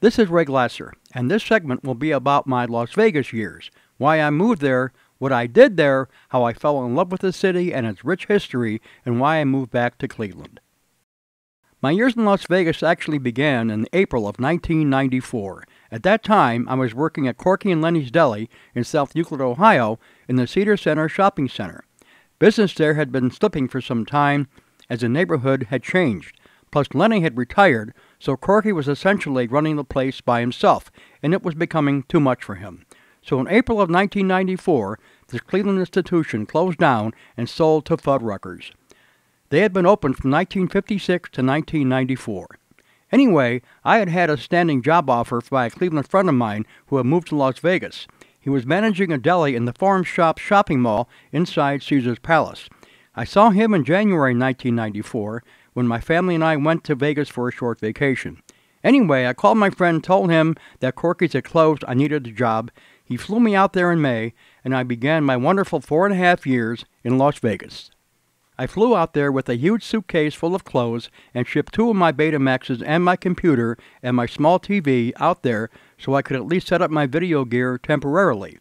This is Ray Glasser, and this segment will be about my Las Vegas years, why I moved there, what I did there, how I fell in love with the city and its rich history, and why I moved back to Cleveland. My years in Las Vegas actually began in April of 1994. At that time, I was working at Corky and Lenny's Deli in South Euclid, Ohio, in the Cedar Center shopping center. Business there had been slipping for some time as the neighborhood had changed. Plus, Lenny had retired, so Corky was essentially running the place by himself, and it was becoming too much for him. So in April of 1994, the Cleveland institution closed down and sold to Fuddruckers. They had been open from 1956 to 1994. Anyway, I had had a standing job offer by a Cleveland friend of mine who had moved to Las Vegas. He was managing a deli in the Forum Shops shopping mall inside Caesar's Palace. I saw him in January 1994 when my family and I went to Vegas for a short vacation. Anyway, I called my friend, told him that Corky's had closed, I needed a job. He flew me out there in May, and I began my wonderful four and a half years in Las Vegas. I flew out there with a huge suitcase full of clothes and shipped two of my Betamaxes and my computer and my small TV out there so I could at least set up my video gear temporarily.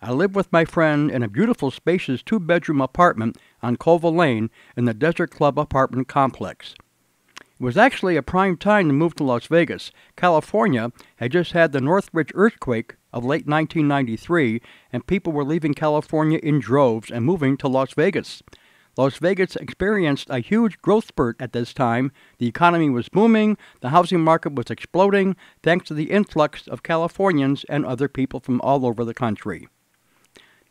I lived with my friend in a beautiful, spacious two bedroom apartment on Colville Lane in the Desert Club apartment complex. It was actually a prime time to move to Las Vegas. California had just had the Northridge earthquake of late 1993, and people were leaving California in droves and moving to Las Vegas. Las Vegas experienced a huge growth spurt at this time. The economy was booming, the housing market was exploding, thanks to the influx of Californians and other people from all over the country.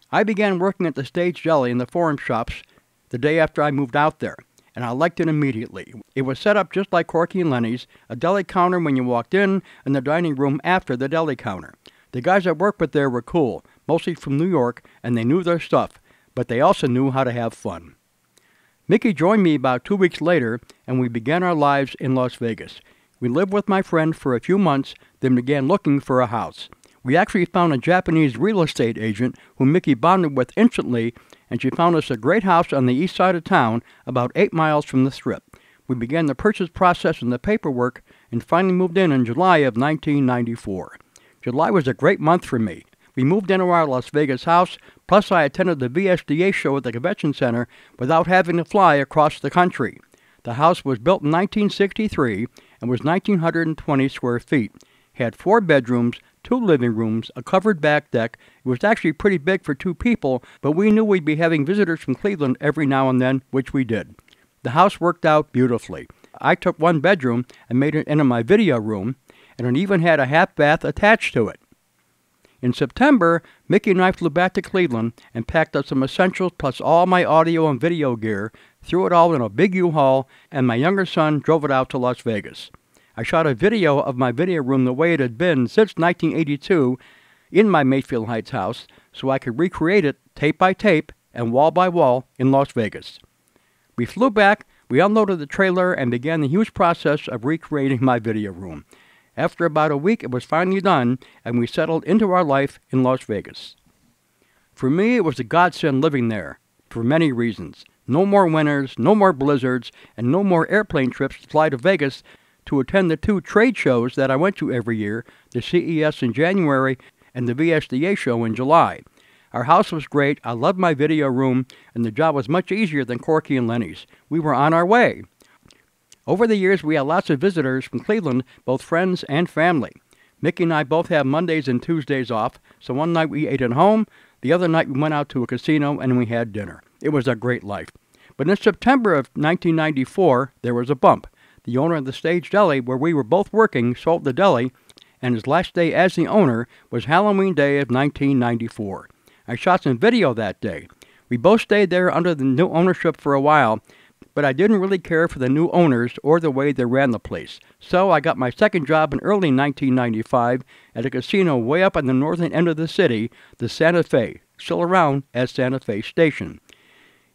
I began working at the Stage Deli in the Forum Shops the day after I moved out there, and I liked it immediately. It was set up just like Corky and Lenny's, a deli counter when you walked in, and the dining room after the deli counter. The guys I worked with there were cool, mostly from New York, and they knew their stuff, but they also knew how to have fun. Mickey joined me about two weeks later, and we began our lives in Las Vegas. We lived with my friend for a few months, then began looking for a house. We actually found a Japanese real estate agent whom Mickey bonded with instantly, and she found us a great house on the east side of town, about eight miles from the Strip. We began the purchase process and the paperwork, and finally moved in in July of 1994. July was a great month for me. We moved into our Las Vegas house, plus I attended the VSDA show at the convention center without having to fly across the country. The house was built in 1963 and was 1,920 square feet. Had four bedrooms, two living rooms, a covered back deck. It was actually pretty big for two people, but we knew we'd be having visitors from Cleveland every now and then, which we did. The house worked out beautifully. I took one bedroom and made it into my video room, and it even had a half bath attached to it. In September, Mickey and I flew back to Cleveland and packed up some essentials plus all my audio and video gear, threw it all in a big U-Haul, and my younger son drove it out to Las Vegas. I shot a video of my video room the way it had been since 1982 in my Mayfield Heights house so I could recreate it tape by tape and wall by wall in Las Vegas. We flew back, we unloaded the trailer, and began the huge process of recreating my video room. After about a week, it was finally done, and we settled into our life in Las Vegas. For me, it was a godsend living there, for many reasons. No more winters, no more blizzards, and no more airplane trips to fly to Vegas to attend the two trade shows that I went to every year the CES in January and the VSDA show in July. Our house was great, I loved my video room, and the job was much easier than Corky and Lenny's. We were on our way. Over the years, we had lots of visitors from Cleveland, both friends and family. Mickey and I both have Mondays and Tuesdays off, so one night we ate at home, the other night we went out to a casino and we had dinner. It was a great life. But in September of 1994, there was a bump the owner of the Stage Deli, where we were both working, sold the deli, and his last day as the owner was Halloween Day of 1994. I shot some video that day. We both stayed there under the new ownership for a while, but I didn't really care for the new owners or the way they ran the place. So I got my second job in early 1995 at a casino way up on the northern end of the city, the Santa Fe, still around as Santa Fe Station.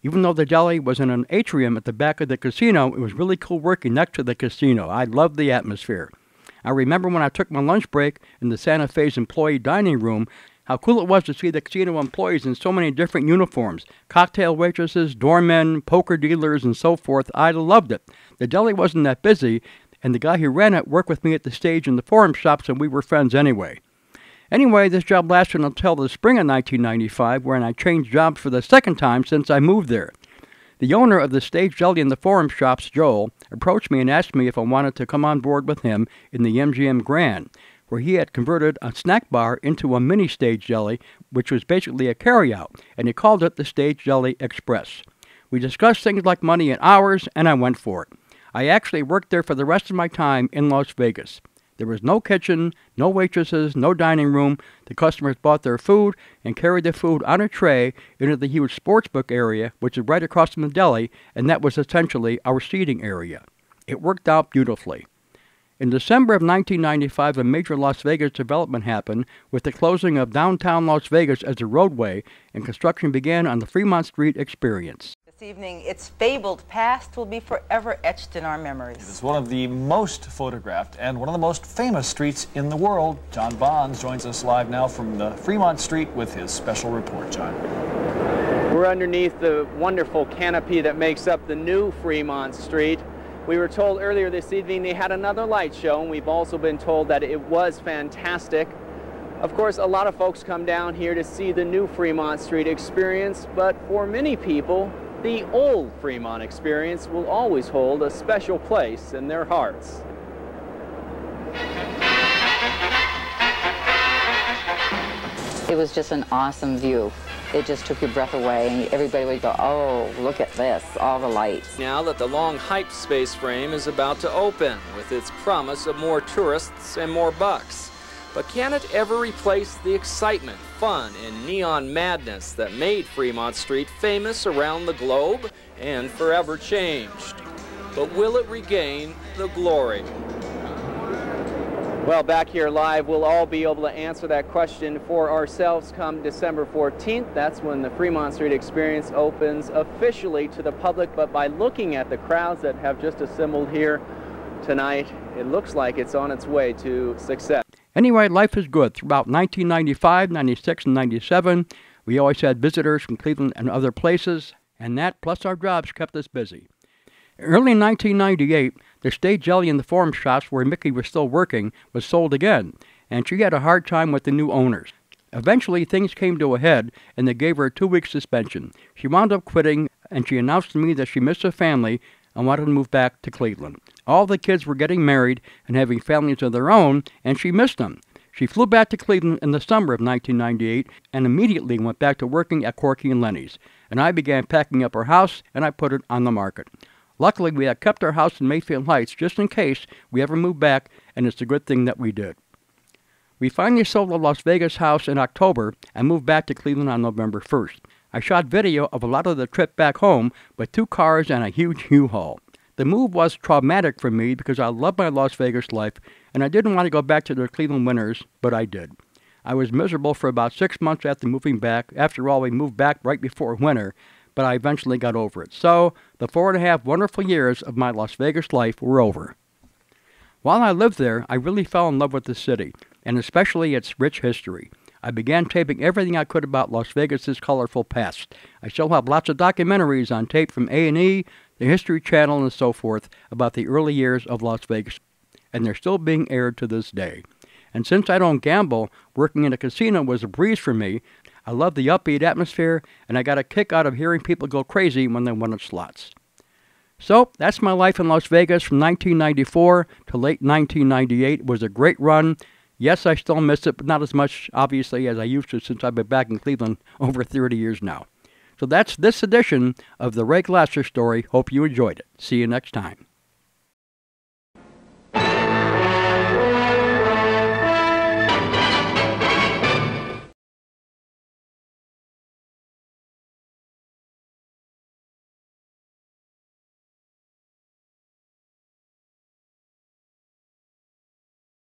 Even though the deli was in an atrium at the back of the casino, it was really cool working next to the casino. I loved the atmosphere. I remember when I took my lunch break in the Santa Fe's employee dining room, how cool it was to see the casino employees in so many different uniforms cocktail waitresses, doormen, poker dealers, and so forth. I loved it. The deli wasn't that busy, and the guy who ran it worked with me at the stage in the forum shops, and we were friends anyway. Anyway, this job lasted until the spring of 1995, when I changed jobs for the second time since I moved there. The owner of the stage deli in the forum shops, Joel, approached me and asked me if I wanted to come on board with him in the MGM Grand, where he had converted a snack bar into a mini stage deli, which was basically a carryout, and he called it the Stage Deli Express. We discussed things like money and hours, and I went for it. I actually worked there for the rest of my time in Las Vegas. There was no kitchen, no waitresses, no dining room. The customers bought their food and carried the food on a tray into the huge sportsbook area, which is right across from the deli, and that was essentially our seating area. It worked out beautifully. In December of 1995, a major Las Vegas development happened with the closing of downtown Las Vegas as a roadway, and construction began on the Fremont Street Experience evening, its fabled past will be forever etched in our memories. It is one of the most photographed and one of the most famous streets in the world. John Bonds joins us live now from the Fremont Street with his special report. John. We're underneath the wonderful canopy that makes up the new Fremont Street. We were told earlier this evening they had another light show, and we've also been told that it was fantastic. Of course, a lot of folks come down here to see the new Fremont Street experience, but for many people, the old Fremont experience will always hold a special place in their hearts. It was just an awesome view. It just took your breath away and everybody would go, oh, look at this, all the lights. Now that the long hype space frame is about to open with its promise of more tourists and more bucks. But can it ever replace the excitement, fun, and neon madness that made Fremont Street famous around the globe and forever changed? But will it regain the glory? Well, back here live, we'll all be able to answer that question for ourselves come December 14th. That's when the Fremont Street Experience opens officially to the public, but by looking at the crowds that have just assembled here tonight, it looks like it's on its way to success. Anyway, life is good. Throughout 1995, 96, and 97, we always had visitors from Cleveland and other places, and that plus our jobs kept us busy. Early in 1998, the stage deli in the forum shops where Mickey was still working was sold again, and she had a hard time with the new owners. Eventually, things came to a head, and they gave her a two week suspension. She wound up quitting, and she announced to me that she missed her family and wanted to move back to Cleveland. All the kids were getting married and having families of their own, and she missed them. She flew back to Cleveland in the summer of 1998 and immediately went back to working at Corky and Lenny's. And I began packing up her house and I put it on the market. Luckily, we had kept our house in Mayfield Heights just in case we ever moved back, and it's a good thing that we did. We finally sold the Las Vegas house in October and moved back to Cleveland on November 1st. I shot video of a lot of the trip back home with two cars and a huge U-Haul. The move was traumatic for me because I love my Las Vegas life and I didn't want to go back to the Cleveland winters, but I did. I was miserable for about six months after moving back. After all, we moved back right before winter, but I eventually got over it. So, the four and a half wonderful years of my Las Vegas life were over. While I lived there, I really fell in love with the city, and especially its rich history. I began taping everything I could about Las Vegas's colorful past. I still have lots of documentaries on tape from A&E, the History Channel, and so forth about the early years of Las Vegas, and they're still being aired to this day. And since I don't gamble, working in a casino was a breeze for me. I love the upbeat atmosphere, and I got a kick out of hearing people go crazy when they won at slots. So that's my life in Las Vegas from 1994 to late 1998. It was a great run. Yes, I still miss it, but not as much, obviously, as I used to since I've been back in Cleveland over 30 years now. So that's this edition of the Ray Glasser story. Hope you enjoyed it. See you next time.